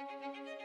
Música